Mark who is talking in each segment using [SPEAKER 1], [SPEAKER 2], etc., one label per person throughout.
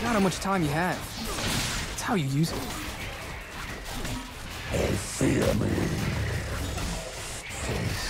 [SPEAKER 1] It's not how much time you have. It's how you use it.
[SPEAKER 2] Oh, fear me.
[SPEAKER 3] First,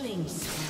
[SPEAKER 3] Killing spree.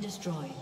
[SPEAKER 3] Destroyed.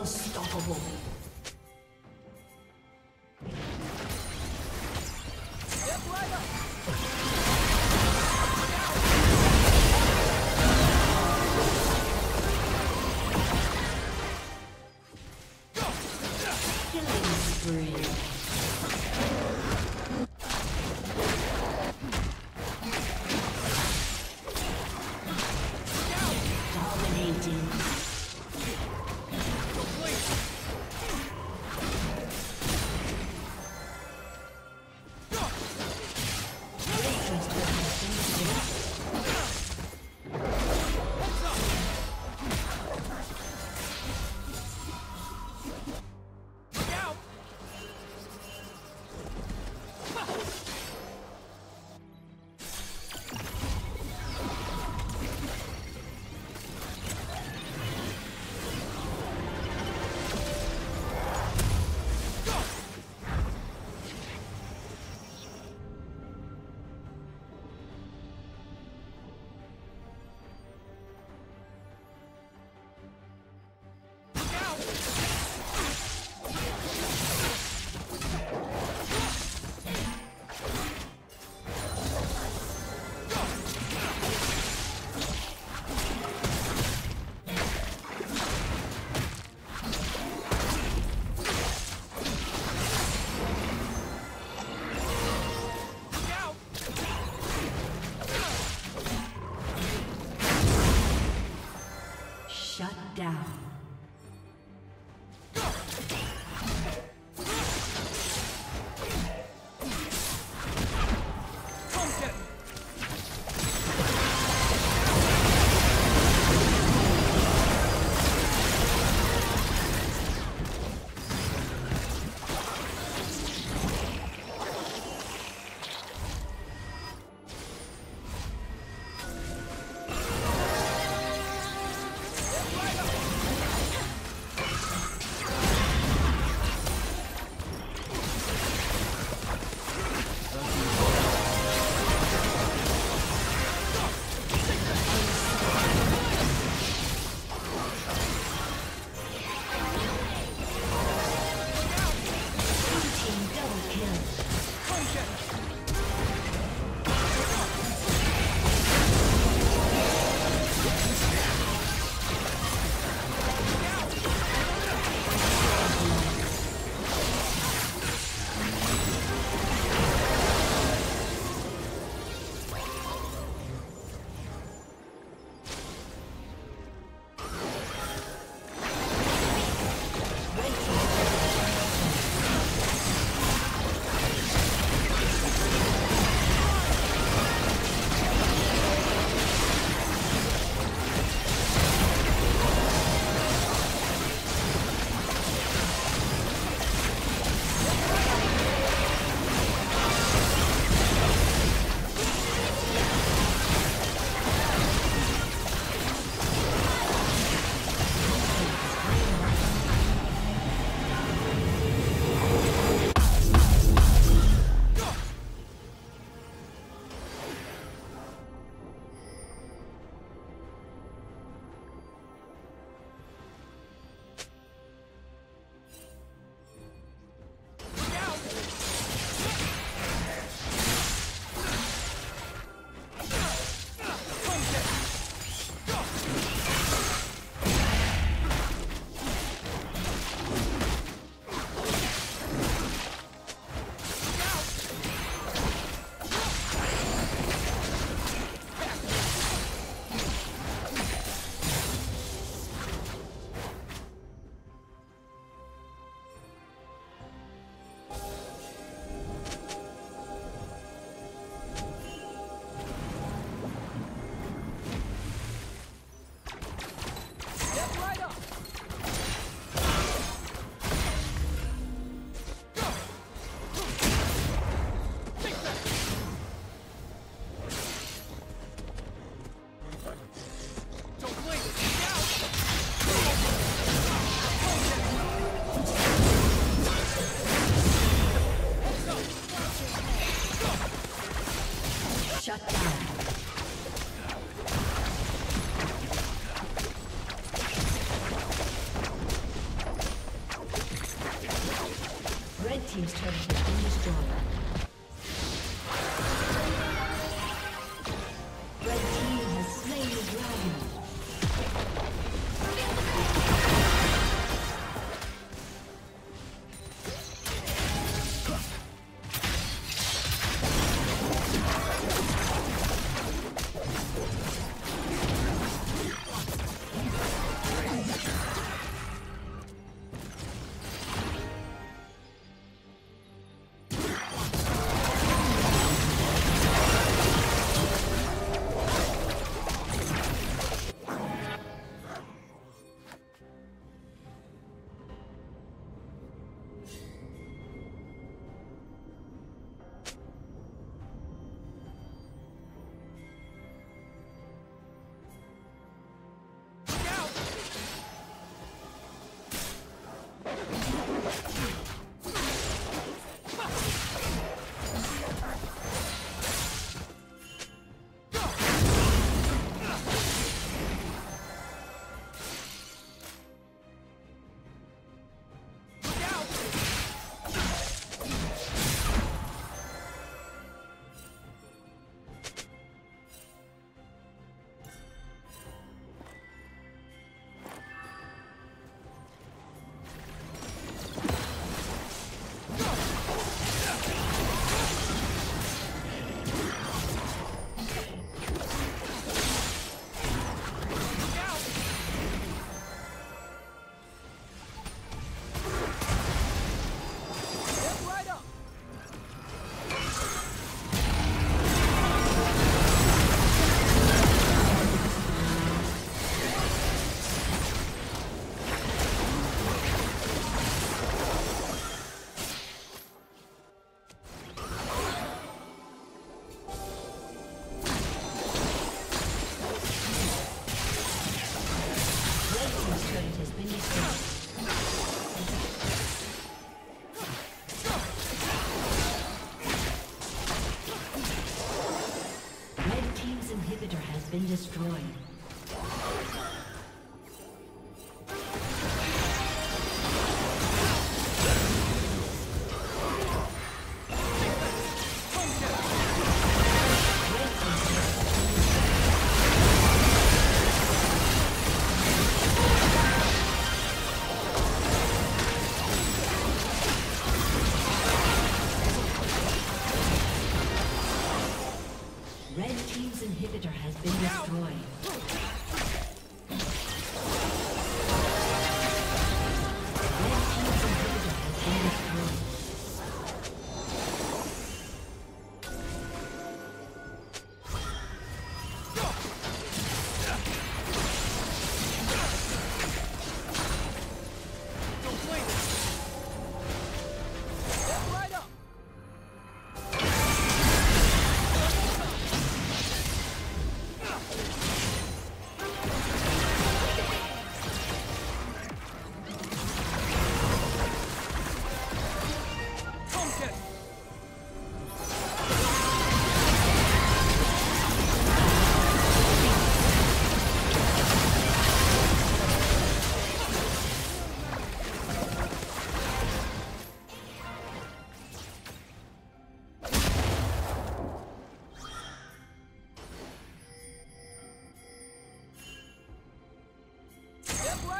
[SPEAKER 3] Unstoppable.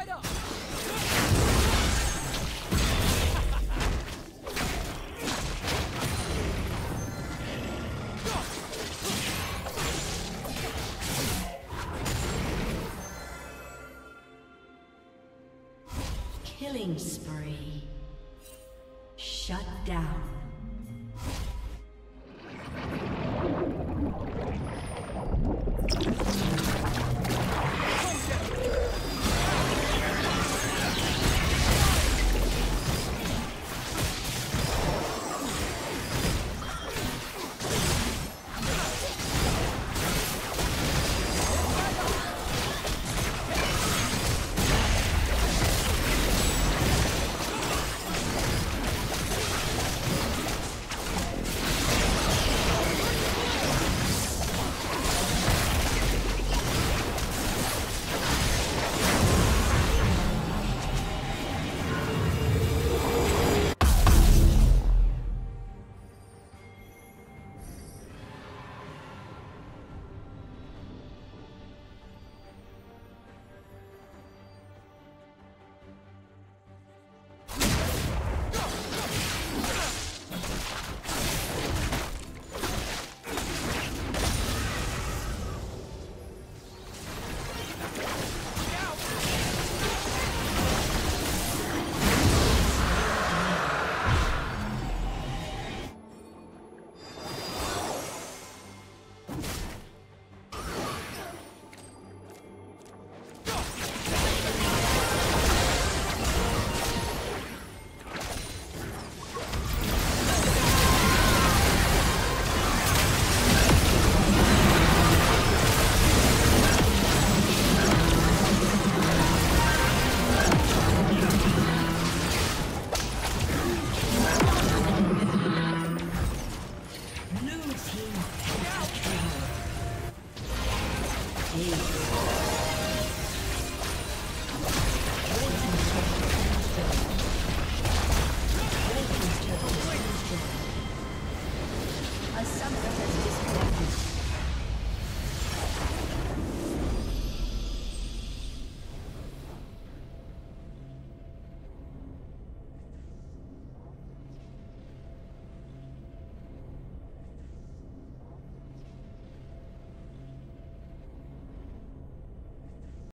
[SPEAKER 1] Right up.